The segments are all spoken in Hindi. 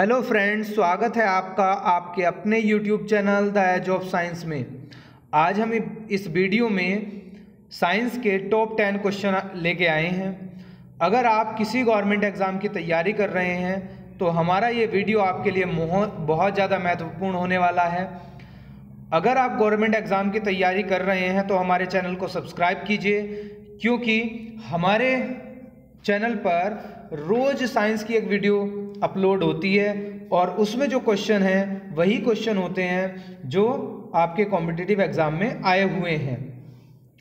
हेलो फ्रेंड्स, स्वागत है आपका आपके अपने YouTube channel the age of science में। आज हम इस वीडियो में साइंस के टॉप टेन क्वेश्चन लेके आए हैं। अगर आप किसी गवर्नमेंट एग्ज़ाम की तैयारी कर रहे हैं तो हमारा ये वीडियो आपके लिए बहुत ज़्यादा महत्वपूर्ण होने वाला है। अगर आप गवर्नमेंट एग्ज़ाम की तैयारी कर रहे हैं तो हमारे चैनल को सब्सक्राइब कीजिए, क्योंकि हमारे चैनल पर रोज़ साइंस की एक वीडियो अपलोड होती है और उसमें जो क्वेश्चन हैं, वही क्वेश्चन होते हैं जो आपके कॉम्पिटिटिव एग्ज़ाम में आए हुए हैं।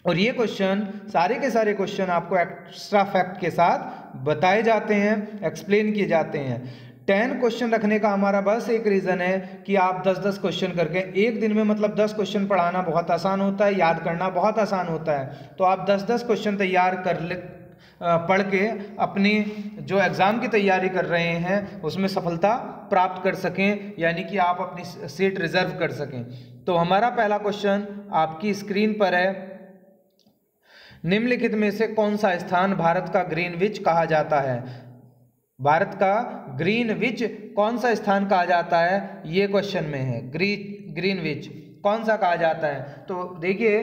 और ये क्वेश्चन, सारे के सारे क्वेश्चन आपको एक्स्ट्रा फैक्ट के साथ बताए जाते हैं एक्सप्लेन किए जाते हैं। टेन क्वेश्चन रखने का हमारा बस एक रीज़न है कि आप दस दस क्वेश्चन करके एक दिन में मतलब दस क्वेश्चन पढ़ाना बहुत आसान होता है, याद करना बहुत आसान होता है। तो आप दस दस क्वेश्चन तैयार कर ले पढ़ के अपनी जो एग्ज़ाम की तैयारी कर रहे हैं, उसमें सफलता प्राप्त कर सकें, यानी कि आप अपनी सीट रिज़र्व कर सकें। तो हमारा पहला क्वेश्चन आपकी स्क्रीन पर है। निम्नलिखित में से कौन सा स्थान भारत का ग्रीनविच कहा जाता है? भारत का ग्रीनविच कौन सा स्थान कहा जाता है? ये क्वेश्चन में है। ग्री ग्रीनविच कौन सा कहा जाता है? तो देखिए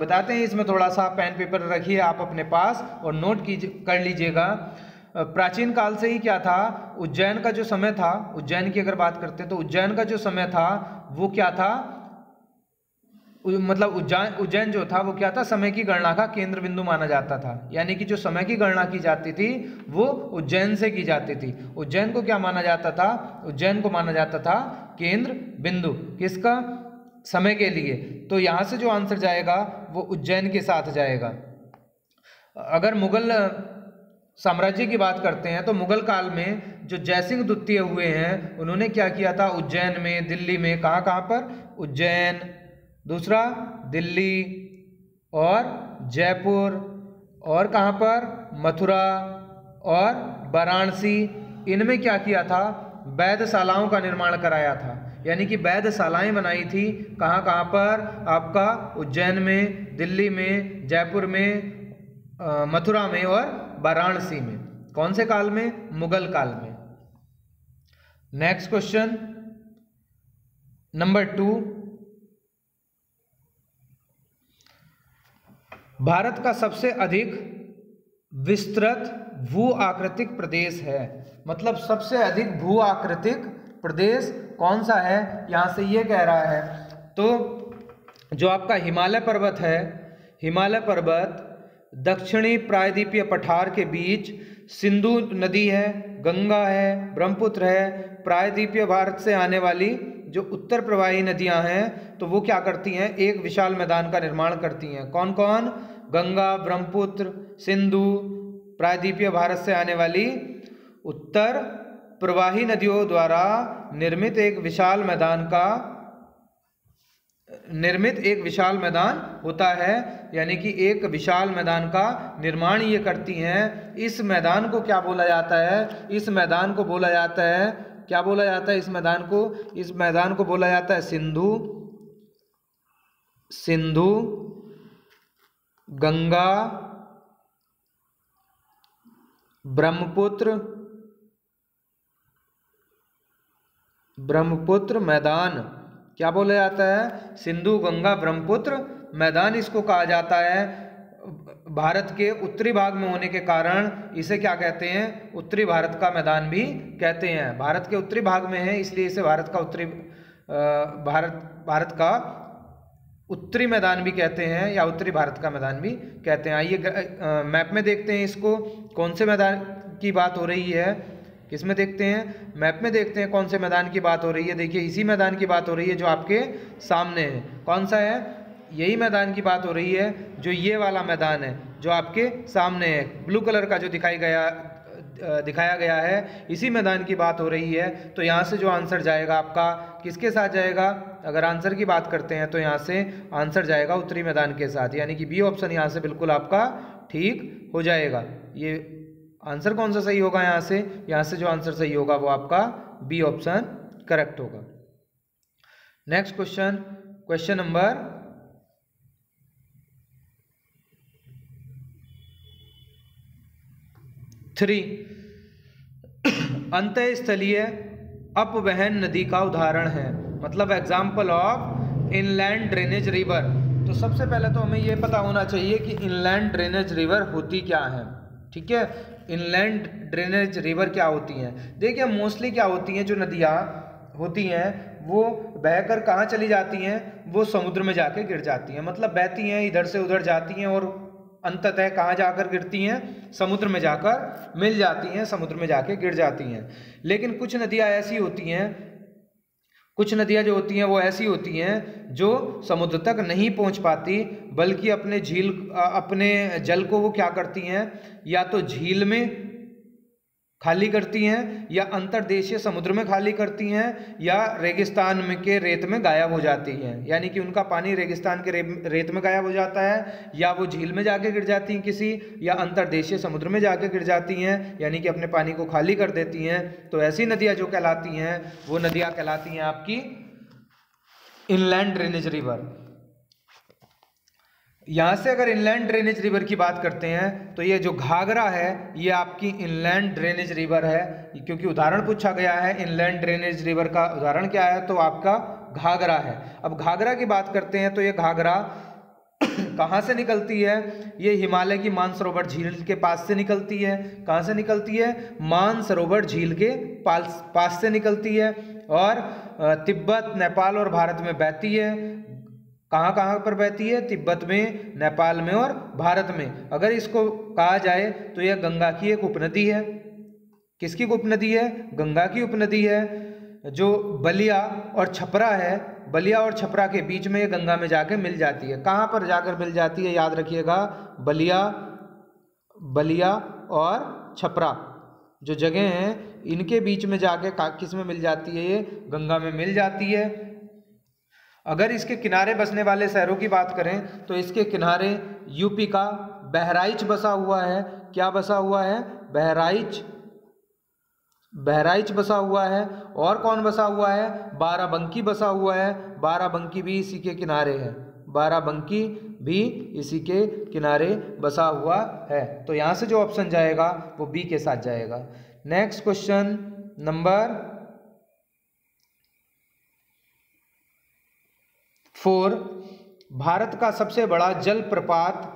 बताते हैं इसमें थोड़ा सा, पेन पेपर रखिए आप अपने पास और नोट कीजिए कर लीजिएगा। प्राचीन काल से ही क्या था? उज्जैन का जो समय था, उज्जैन की अगर बात करते हैं तो उज्जैन का जो समय था, वो क्या था? मतलब उज्जैन उज्जैन जो था, वो क्या था? समय की गणना का केंद्र बिंदु माना जाता था। यानी कि जो समय की गणना की जाती थी, वो उज्जैन से की जाती थी। उज्जैन को क्या माना जाता था? उज्जैन को माना जाता था केंद्र बिंदु। किसका? समय के लिए तो यहाँ से जो आंसर जाएगा, वो उज्जैन के साथ जाएगा। अगर मुगल साम्राज्य की बात करते हैं तो मुगल काल में जो जयसिंह द्वितीय हुए हैं, उन्होंने क्या किया था? उज्जैन में, दिल्ली में, कहाँ कहाँ पर? उज्जैन, दूसरा दिल्ली और जयपुर और कहाँ पर? मथुरा और वाराणसी। इनमें क्या किया था? वैधशालाओं का निर्माण कराया था। यानी कि वैधशालाएँ बनाई थी। कहाँ कहाँ पर? आपका उज्जैन में, दिल्ली में, जयपुर में मथुरा में और वाराणसी में। कौन से काल में? मुगल काल में। Next question number two Bharat का सबसे अधिक विस्तृत भू आकृतिक प्रदेश है। मतलब सबसे अधिक भू आकृतिक प्रदेश कौन सा है? यहाँ से ये कह रहा है। तो जो आपका हिमालय पर्वत है, हिमालय पर्वत दक्षिणी प्रायद्वीपीय पठार के बीच सिंधु नदी है, गंगा है, ब्रह्मपुत्र है। प्रायद्वीपीय भारत से आने वाली जो उत्तर प्रवाही नदियाँ हैं तो वो क्या करती हैं? एक विशाल मैदान का निर्माण करती हैं। कौन कौन गंगा, ब्रह्मपुत्र, सिंधु, प्रायद्वीपीय भारत से आने वाली उत्तर प्रवाही नदियों द्वारा निर्मित एक विशाल मैदान का, निर्मित एक विशाल मैदान होता है, यानी कि एक विशाल मैदान का निर्माण ये करती हैं। इस मैदान को क्या बोला जाता है? इस मैदान को बोला जाता है, क्या बोला जाता है इस मैदान को? इस मैदान को बोला जाता है सिंधु सिंधु, गंगा, ब्रह्मपुत्र ब्रह्मपुत्र मैदान। क्या बोला जाता है? सिंधु गंगा ब्रह्मपुत्र मैदान इसको कहा जाता है। भारत के उत्तरी भाग में होने के कारण इसे क्या कहते हैं? उत्तरी भारत का मैदान भी कहते हैं। भारत के उत्तरी भाग में है, इसलिए इसे भारत का उत्तरी भारत भारत का उत्तरी मैदान भी कहते हैं या उत्तरी भारत का मैदान भी कहते हैं। आइए मैप में देखते हैं इसको। कौन से मैदान की बात हो रही है? किसमें देखते हैं? मैप में देखते हैं कौन से मैदान की बात हो रही है। देखिए, इसी मैदान की बात हो रही है जो आपके सामने है। कौन सा है? यही मैदान की बात हो रही है जो ये वाला मैदान है, जो आपके सामने है। ब्लू कलर का जो दिखाई गया दिखाया गया है, इसी मैदान की बात हो रही है। तो यहाँ से जो आंसर जाएगा आपका, किसके साथ जाएगा? अगर आंसर की बात करते हैं तो यहाँ से आंसर जाएगा उत्तरी मैदान के साथ। यानी कि बी ऑप्शन यहाँ से बिल्कुल आपका ठीक हो जाएगा। ये आंसर कौन सा सही होगा यहाँ से? यहाँ से जो आंसर सही होगा वो आपका बी ऑप्शन करेक्ट होगा। Next question question number three अंतस्थलीय अपवहन नदी का उदाहरण है। मतलब example of inland drainage river तो सबसे पहले तो हमें ये पता होना चाहिए कि इनलैंड ड्रेनेज रिवर होती क्या है। ठीक है? इनलैंड ड्रेनेज रिवर क्या होती हैं? देखिए, मोस्टली क्या होती हैं, जो नदियाँ होती हैं, वो बहकर कहाँ चली जाती हैं? वो समुद्र में जाके गिर जाती हैं। मतलब बहती हैं, इधर से उधर जाती हैं और अंततः कहाँ जाकर गिरती हैं? समुद्र में जाकर मिल जाती हैं, समुद्र में जाके गिर जाती हैं। लेकिन कुछ नदियाँ ऐसी होती हैं कुछ नदियाँ जो होती हैं, वो ऐसी होती हैं जो समुद्र तक नहीं पहुँच पाती, बल्कि अपने झील अपने जल को वो क्या करती हैं? या तो झील में खाली करती हैं या अंतर्देशीय समुद्र में खाली करती हैं या रेगिस्तान में के रेत में गायब हो जाती हैं। यानी कि उनका पानी रेगिस्तान के रेत में गायब हो जाता है या वो झील में जाके गिर जाती हैं किसी या अंतर्देशीय समुद्र में जाके गिर जाती हैं। यानी कि अपने पानी को खाली कर देती हैं। तो ऐसी नदियाँ जो कहलाती हैं, वो नदियाँ कहलाती हैं आपकी इनलैंड ड्रेनेज रिवर। यहाँ से अगर इनलैंड ड्रेनेज रिवर की बात करते हैं तो ये जो घाघरा है, ये आपकी इनलैंड ड्रेनेज रिवर है। क्योंकि उदाहरण पूछा गया है, इनलैंड ड्रेनेज रिवर का उदाहरण क्या है तो आपका घाघरा है। अब घाघरा की बात करते हैं तो ये घाघरा कहाँ से निकलती है? ये हिमालय की मानसरोवर झील के पास से निकलती है। कहाँ से निकलती है? मानसरोवर झील के पास पास से निकलती है और तिब्बत, नेपाल और भारत में बहती है। कहाँ कहाँ पर बहती है? तिब्बत में, नेपाल में और भारत में। अगर इसको कहा जाए तो यह गंगा की एक उपनदी है। किसकी उपनदी है? गंगा की उपनदी है, जो बलिया और छपरा है। बलिया और छपरा के बीच में ये गंगा में जाके मिल जाती है। कहाँ पर जाकर मिल जाती है, याद रखिएगा? बलिया बलिया और छपरा जो जगह हैं, इनके बीच में जाके किसमें मिल जाती है ये? गंगा में मिल जाती है। अगर इसके किनारे बसने वाले शहरों की बात करें तो इसके किनारे यूपी का बहराइच बसा हुआ है। क्या बसा हुआ है? बहराइच। बहराइच बसा हुआ है। और कौन बसा हुआ है? बाराबंकी बसा हुआ है। बाराबंकी भी इसी के किनारे है। बाराबंकी भी इसी के किनारे बसा हुआ है। तो यहाँ से जो ऑप्शन जाएगा, वो बी के साथ जाएगा। Next question number four, Bharat का सबसे बड़ा जल प्रपात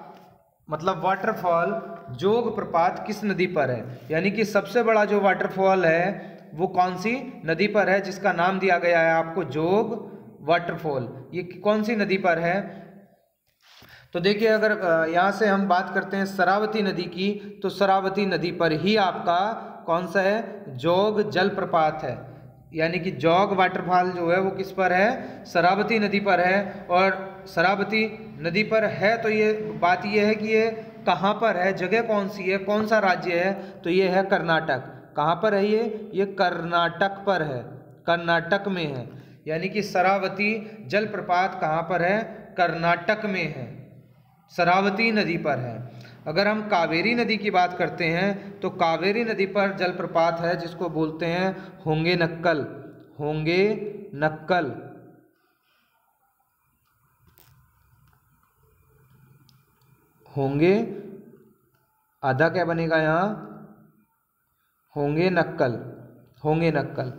मतलब वाटरफॉल जोग प्रपात किस नदी पर है? यानी कि सबसे बड़ा जो वाटरफॉल है, वो कौन सी नदी पर है, जिसका नाम दिया गया है आपको? जोग वाटरफॉल ये कौन सी नदी पर है? तो देखिए, अगर यहाँ से हम बात करते हैं शरावती नदी की तो शरावती नदी पर ही आपका कौन सा है? जोग जल प्रपात है। यानी कि जौग वाटरफॉल जो है वो किस पर है? शरावती नदी पर है। और शरावती नदी पर है तो ये बात ये है कि ये कहाँ पर है? जगह कौन सी है? कौन सा राज्य है? तो ये है कर्नाटक। कहाँ पर है ये? ये कर्नाटक पर है। कर्नाटक में है। यानी कि शरावती जलप्रपात कहाँ पर है? कर्नाटक में है। शरावती नदी पर है। अगर हम कावेरी नदी की बात करते हैं तो कावेरी नदी पर जलप्रपात है, जिसको बोलते हैं होंगे नक्कल। होंगे नक्कल। होंगे, आधा क्या बनेगा यहाँ? होंगे नक्कल। होंगे नक्कल।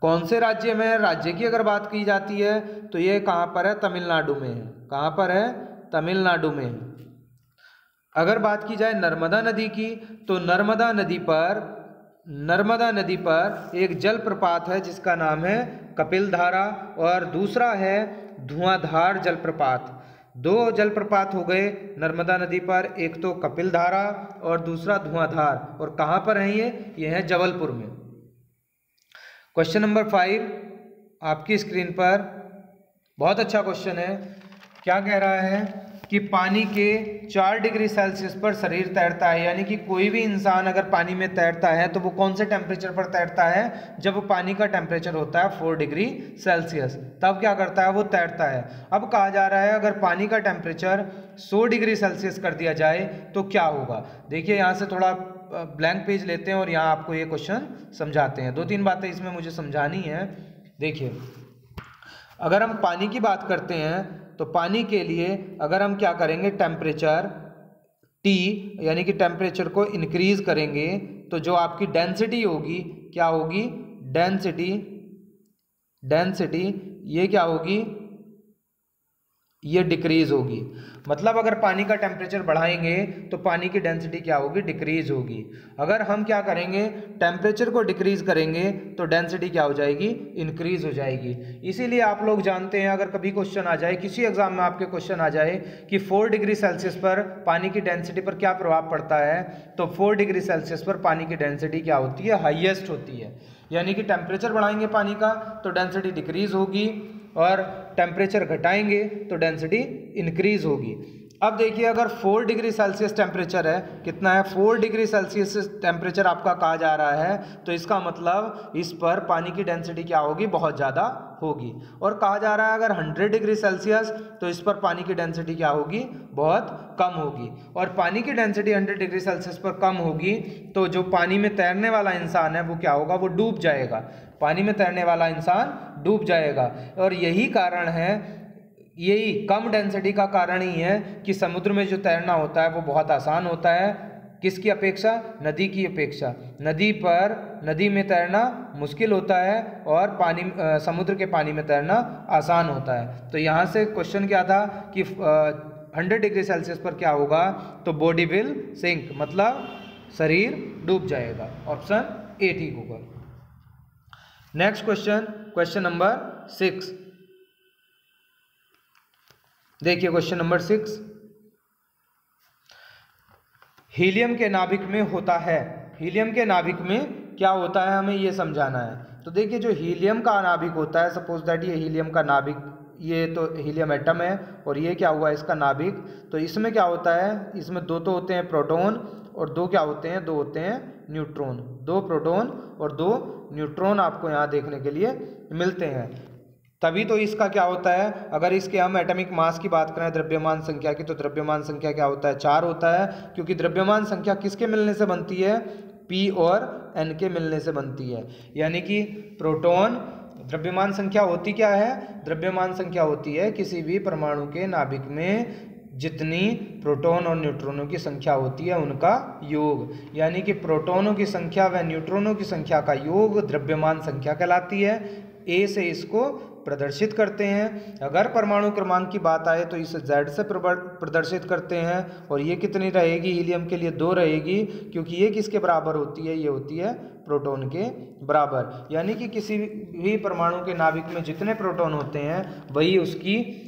कौन से राज्य में, राज्य की अगर बात की जाती है तो ये कहाँ पर है? तमिलनाडु में। है कहाँ पर है? तमिलनाडु में। है अगर बात की जाए नर्मदा नदी की तो नर्मदा नदी पर, नर्मदा नदी पर एक जलप्रपात है, जिसका नाम है कपिल धारा और दूसरा है धुआंधार जलप्रपात। दो जलप्रपात हो गए नर्मदा नदी पर, एक तो कपिल धारा और दूसरा धुआंधार। और कहाँ पर है ये? ये है जबलपुर में। क्वेश्चन नंबर फाइव आपकी स्क्रीन पर बहुत अच्छा क्वेश्चन है। क्या कह रहा है? कि पानी के चार डिग्री सेल्सियस पर शरीर तैरता है, यानी कि कोई भी इंसान अगर पानी में तैरता है तो वो कौन से टेम्परेचर पर तैरता है? जब पानी का टेम्परेचर होता है फोर डिग्री सेल्सियस तब क्या करता है? वो तैरता है। अब कहा जा रहा है, अगर पानी का टेम्परेचर सौ डिग्री सेल्सियस कर दिया जाए तो क्या होगा? देखिए, यहाँ से थोड़ा ब्लैंक पेज लेते हैं और यहाँ आपको ये क्वेश्चन समझाते हैं। दो तीन बातें इसमें मुझे समझानी है। देखिए, अगर हम पानी की बात करते हैं तो पानी के लिए अगर हम क्या करेंगे टेम्परेचर टी यानी कि टेम्परेचर को इनक्रीज करेंगे तो जो आपकी डेंसिटी होगी, क्या होगी? डेंसिटी डेंसिटी ये क्या होगी? ये डिक्रीज होगी। मतलब अगर पानी का टेम्परेचर बढ़ाएँगे तो पानी की डेंसिटी क्या होगी? डिक्रीज होगी। अगर हम क्या करेंगे? टेम्परेचर को डिक्रीज करेंगे तो डेंसिटी क्या हो जाएगी? इंक्रीज हो जाएगी। इसीलिए आप लोग जानते हैं, अगर कभी क्वेश्चन आ जाए, किसी एग्ज़ाम में आपके क्वेश्चन आ जाए कि फोर डिग्री सेल्सियस पर पानी की डेंसिटी पर क्या प्रभाव पड़ता है तो फोर डिग्री सेल्सियस पर पानी की डेंसिटी क्या होती है? हाइएस्ट होती है। यानी कि टेम्परेचर बढ़ाएँगे पानी का तो डेंसिटी डिक्रीज होगी। और टेम्परेचर घटाएँगे तो डेंसिटी इंक्रीज होगी। अब देखिए, अगर फोर डिग्री सेल्सियस टेम्परेचर है, कितना है? फोर डिग्री सेल्सियस टेम्परेचर आपका कहा जा रहा है तो इसका मतलब इस पर पानी की डेंसिटी क्या होगी? बहुत ज़्यादा होगी। और कहा जा रहा है, अगर हंड्रेड डिग्री सेल्सियस तो इस पर पानी की डेंसिटी क्या होगी? बहुत कम होगी। और पानी की डेंसिटी हंड्रेड डिग्री सेल्सियस पर कम होगी तो जो पानी में तैरने वाला इंसान है, वो क्या होगा? वो डूब जाएगा। पानी में तैरने वाला इंसान डूब जाएगा। और यही कारण है यही कम डेंसिटी का कारण ही है कि समुद्र में जो तैरना होता है वो बहुत आसान होता है। किसकी अपेक्षा? नदी की अपेक्षा। नदी पर नदी में तैरना मुश्किल होता है और पानी आ, समुद्र के पानी में तैरना आसान होता है। तो यहाँ से क्वेश्चन क्या था कि हंड्रेड डिग्री सेल्सियस पर क्या होगा? तो बॉडी विल सिंक मतलब शरीर डूब जाएगा। ऑप्शन ए ठीक होगा। Next question question number six देखिए क्वेश्चन नंबर सिक्स हीलियम के नाभिक में होता है। हीलियम के नाभिक में क्या होता है? हमें ये समझाना है। तो देखिए, जो हीलियम का नाभिक होता है सपोज़ दैट ये हीलियम का नाभिक, ये तो हीलियम एटम है और ये क्या हुआ इसका नाभिक? तो इसमें क्या होता है? इसमें दो तो होते हैं प्रोटॉन और दो क्या होते हैं? दो होते हैं न्यूट्रॉन दो प्रोटॉन और दो न्यूट्रॉन आपको यहाँ देखने के लिए मिलते हैं। तभी तो इसका क्या होता है? अगर इसके हम एटॉमिक मास की बात करें, द्रव्यमान संख्या की तो द्रव्यमान संख्या क्या होता है? चार होता है, क्योंकि द्रव्यमान संख्या किसके मिलने से बनती है? पी और एन के मिलने से बनती है। यानी कि प्रोटॉन, द्रव्यमान संख्या होती क्या है? द्रव्यमान संख्या होती है किसी भी परमाणु के नाभिक में, जितनी प्रोटॉन और न्यूट्रॉनों की संख्या होती है उनका योग। यानी कि प्रोटॉनों की संख्या व न्यूट्रॉनों की संख्या का योग द्रव्यमान संख्या कहलाती है। ए से इसको प्रदर्शित करते हैं। अगर परमाणु क्रमांक की बात आए तो इसे जेड से प्रदर्शित करते हैं और ये कितनी रहेगी? हीलियम के लिए दो रहेगी, क्योंकि ये किसके बराबर होती है, ये होती है प्रोटॉन के बराबर। यानी कि किसी भी परमाणु के नाभिक में जितने प्रोटॉन होते हैं, वही उसकी,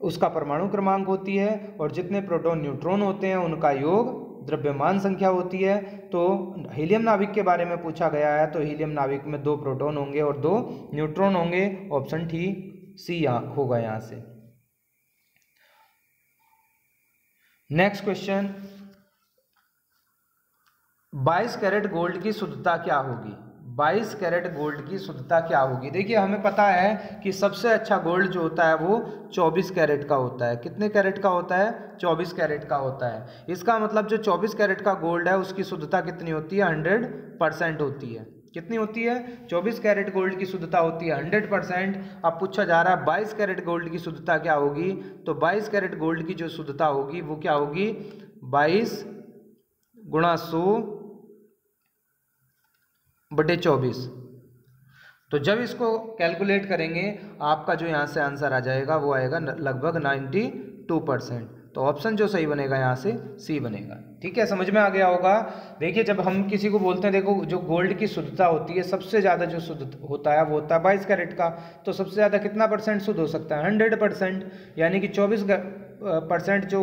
उसका परमाणु क्रमांक होती है और जितने प्रोटॉन न्यूट्रॉन होते हैं, उनका योग द्रव्यमान संख्या होती है तो हीलियम नाभिक के बारे में पूछा गया है तो हीलियम नाभिक में दो प्रोटॉन होंगे और दो न्यूट्रॉन होंगे, ऑप्शन ठी सी यहाँ होगा यहाँ से। नेक्स्ट क्वेश्चन 22 कैरेट गोल्ड की शुद्धता क्या होगी? 22 कैरेट गोल्ड की शुद्धता क्या होगी? देखिए, हमें पता है कि सबसे अच्छा गोल्ड जो होता है वो 24 कैरेट का होता है। कितने कैरेट का होता है? 24 कैरेट का होता है। इसका मतलब जो 24 कैरेट का गोल्ड है, उसकी शुद्धता कितनी होती है? 100 परसेंट होती है। कितनी होती है? 24 कैरेट गोल्ड की शुद्धता होती है 100 परसेंट। अब पूछा जा रहा है 22 कैरेट गोल्ड की शुद्धता क्या होगी? तो 22 कैरेट गोल्ड की जो शुद्धता होगी, वो क्या होगी? 22 गुणा सौ बटे चौबीस। तो जब इसको कैलकुलेट करेंगे, आपका जो यहाँ से आंसर आ जाएगा, वो आएगा लगभग नाइन्टी टू परसेंट। तो ऑप्शन जो सही बनेगा यहाँ से सी बनेगा। ठीक है, समझ में आ गया होगा? देखिए, जब हम किसी को बोलते हैं, देखो, जो गोल्ड की शुद्धता होती है, सबसे ज़्यादा जो शुद्ध होता है, वो होता है बाईस कैरेट का। तो सबसे ज़्यादा कितना परसेंट शुद्ध हो सकता है? Hundred percent. यानी कि चौबीस परसेंट जो,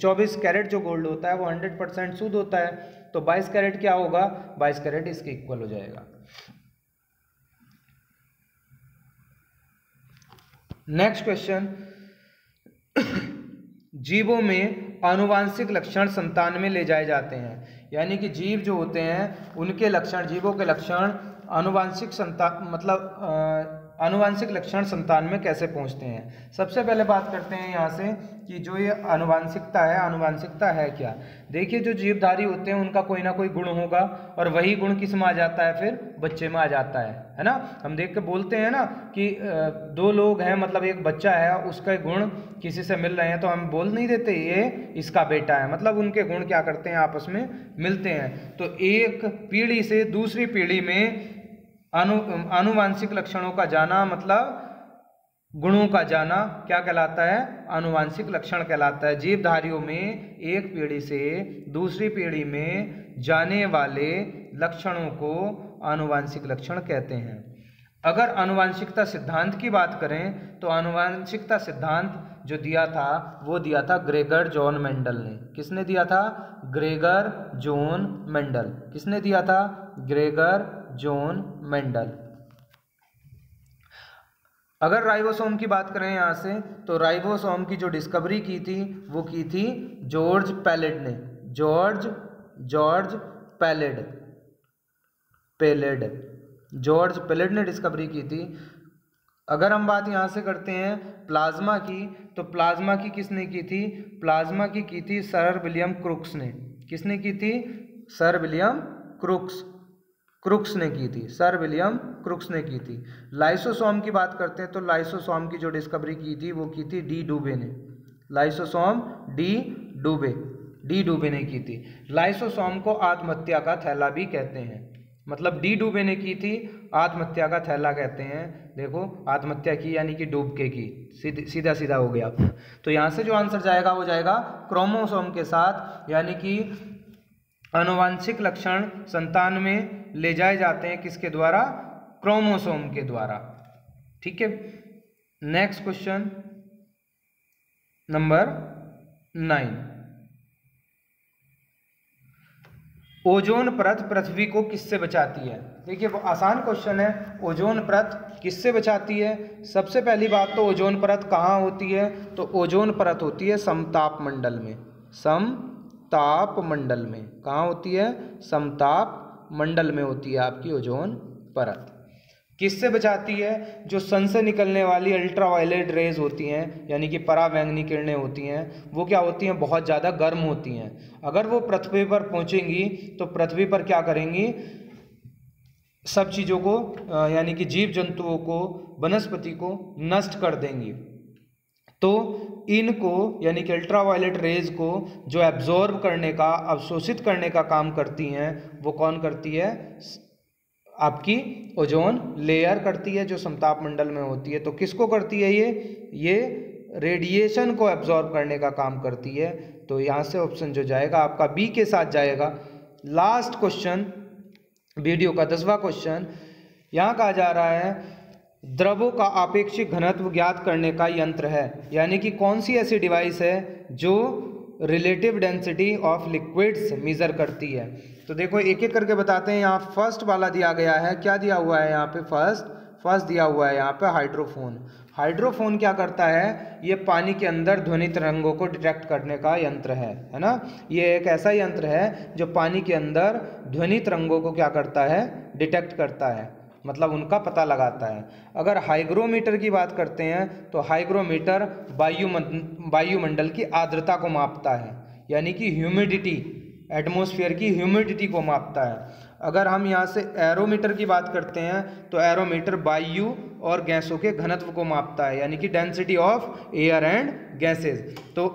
चौबीस कैरेट जो गोल्ड होता है, वो हंड्रेड परसेंट शुद्ध होता है। तो बाईस कैरेट क्या होगा? बाईस कैरेट इसके इक्वल हो जाएगा। नेक्स्ट क्वेश्चन जीवों में आनुवांशिक लक्षण संतान में ले जाए जाते हैं। यानी कि जीव जो होते हैं, उनके लक्षण, जीवों के लक्षण आनुवांशिक संतान मतलब आनुवांशिक लक्षण संतान में कैसे पहुँचते हैं? सबसे पहले बात करते हैं यहाँ से कि जो ये अनुवांशिकता है अनुवांशिकता है क्या? देखिए, जो जीवधारी होते हैं, उनका कोई ना कोई गुण होगा और वही गुण किसमें आ जाता है? फिर बच्चे में आ जाता है है ना? हम देख के बोलते हैं ना कि दो लोग हैं मतलब एक बच्चा है, उसके गुण किसी से मिल रहे हैं तो हम बोल नहीं देते, ये इसका बेटा है। मतलब उनके गुण क्या करते हैं, आपस में मिलते हैं। तो एक पीढ़ी से दूसरी पीढ़ी में अनु, आनुवांशिक लक्षणों का जाना मतलब गुणों का जाना क्या कहलाता है? आनुवांशिक लक्षण कहलाता है। जीवधारियों में एक पीढ़ी से दूसरी पीढ़ी में जाने वाले लक्षणों को आनुवांशिक लक्षण कहते हैं। अगर आनुवांशिकता सिद्धांत की बात करें तो आनुवांशिकता सिद्धांत जो दिया था, वो दिया था ग्रेगर जॉन मेंडल ने। किसने दिया था? Gregor John Mendel. किसने दिया था? Gregor John Mendel. अगर राइबोसोम की बात करें यहाँ से तो राइबोसोम की जो डिस्कवरी की थी, वो की थी जॉर्ज पैलेड ने। George George Palade Palade George Palade ने डिस्कवरी की थी। अगर हम बात यहाँ से करते हैं प्लाज्मा की तो प्लाज्मा की किसने की थी? प्लाज्मा की की थी सर विलियम क्रुक्स ने। किसने की थी? Sir William crooks. क्रुक्स ने की थी, सर विलियम क्रुक्स ने की थी। लाइसोसोम की बात करते हैं तो लाइसोसोम की जो डिस्कवरी की थी, वो की थी डी डूबे ने। लाइसोसोम डी डूबे डी डूबे ने की थी। लाइसोसोम को आत्महत्या का थैला भी कहते हैं। मतलब डी डूबे ने की थी, आत्महत्या का थैला कहते हैं। देखो, आत्महत्या की यानी कि डूब के। की सीधा सीधा हो गया। तो यहाँ से जो आंसर जाएगा, वो जाएगा क्रोमोसोम के साथ, यानी कि अनुवांशिक लक्षण संतान में ले जाए जाते हैं किसके द्वारा? क्रोमोसोम के द्वारा। ठीक है? Next question number nine ozone परत पृथ्वी को किससे बचाती है? देखिए, वो आसान क्वेश्चन है। ओजोन परत किससे बचाती है? सबसे पहली बात तो ओजोन परत कहाँ होती है? तो ओजोन परत होती है समताप मंडल में। समताप मंडल में। कहाँ होती है? समताप मंडल में होती है आपकी ओजोन परत। किससे बचाती है? जो सन से निकलने वाली अल्ट्रावायलेट रेज होती हैं, यानी कि परावैंगनी किरणें होती हैं, वो क्या होती हैं? बहुत ज़्यादा गर्म होती हैं। अगर वो पृथ्वी पर पहुंचेंगी तो पृथ्वी पर क्या करेंगी? सब चीज़ों को यानी कि जीव जंतुओं को, वनस्पति को नष्ट कर देंगी। तो इनको, यानी कि अल्ट्रावायलेट रेज को जो एब्जॉर्ब करने का, अवशोषित करने का काम करती हैं, वो कौन करती है? आपकी ओजोन लेयर करती है, जो समताप मंडल में होती है। तो किसको करती है ये? ये रेडिएशन को एब्जॉर्ब करने का काम करती है। तो यहाँ से ऑप्शन जो जाएगा, आपका बी के साथ जाएगा। लास्ट क्वेश्चन वीडियो का दसवा क्वेश्चन यहाँ कहा जा रहा है द्रवों का आपेक्षिक घनत्व ज्ञात करने का यंत्र है। यानी कि कौन सी ऐसी डिवाइस है जो relative density of liquids measure करती है? तो देखो एक एक करके बताते हैं। यहाँ फ़र्स्ट वाला दिया गया है। क्या दिया हुआ है यहाँ पे फ़र्स्ट फ़र्स्ट दिया हुआ है यहाँ पे हाइड्रोफोन हाइड्रोफोन क्या करता है? ये पानी के अंदर ध्वनि तरंगों को डिटेक्ट करने का यंत्र है है ना? ये एक ऐसा यंत्र है जो पानी के अंदर ध्वनि तरंगों को क्या करता है? डिटेक्ट करता है। मतलब उनका पता लगाता है। अगर हाइग्रोमीटर की बात करते हैं तो हाइग्रोमीटर वायु वायुमंडल की आर्द्रता को मापता है। यानी कि ह्यूमिडिटी एटमोसफियर की ह्यूमिडिटी को मापता है। अगर हम यहाँ से एरोमीटर की बात करते हैं तो एरोमीटर वायु और गैसों के घनत्व को मापता है। यानी कि density of air and gases तो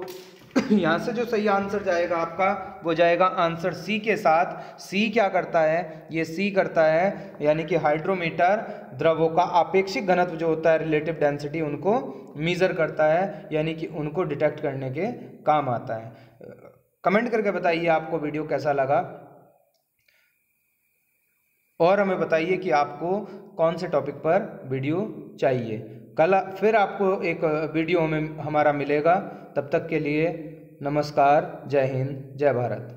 यहाँ से जो सही आंसर जाएगा आपका, वो जाएगा आंसर सी के साथ। सी क्या करता है? ये सी करता है, यानी कि हाइड्रोमीटर द्रवों का अपेक्षिक घनत्व जो होता है रिलेटिव डेंसिटी उनको मीज़र करता है, यानी कि उनको डिटेक्ट करने के काम आता है। कमेंट करके बताइए आपको वीडियो कैसा लगा। और हमें बताइए कि आपको कौन से टॉपिक पर वीडियो चाहिए। कल फिर आपको एक वीडियो में हमारा मिलेगा। तब तक के लिए नमस्कार, जय हिंद, जय भारत।